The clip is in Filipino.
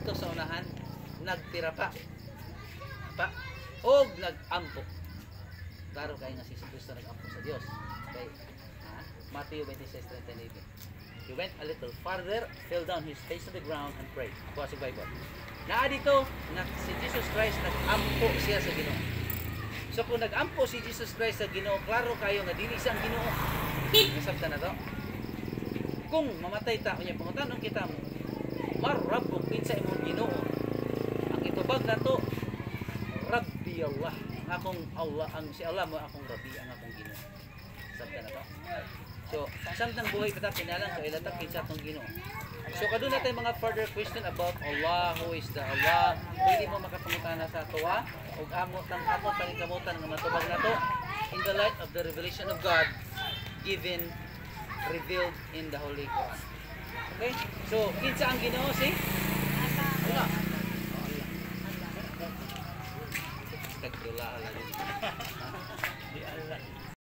adto sa unahan nagtira pa. Pa og nagampo. Klaro kay nga si Kristo nagampo sa Dios. Kay ha? Matthew 26:38 He went a little farther fell down his face to the ground and prayed. Kuha sa Bible. Naa dito na si Jesus Christ nagampo siya sa Ginoo. So kung nagampo si Jesus Christ sa Ginoo klaro kayo nga dili siya ang Ginoo. Nasabtan na to. Kung mamatay ta unya pangutan-on kita mo marab kung kinsa imong Ginoo. Ang itubag na to, Rabbi Allah. Akong Allah, ang si Allah mo akong Rabbi, ang akong Ginoo. Sabta na to. So, samtang buhay pa ta kinalang so ilatak kinsa tong Ginoo. So kaduna tay mga further question about Allah, who is the Allah. Pwede mo makapangutana sa tuwa ug amo tang ato paningkamutan nga matubag nato in the light of the revelation of God given revealed in the Holy Quran. Okay? So, kinsa ang Ginoo si Allah. Allah. Di Allah.